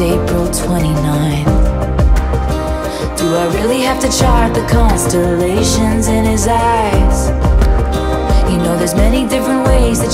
April 29th. Do I really have to chart the constellations in his eyes? You know, there's many different ways that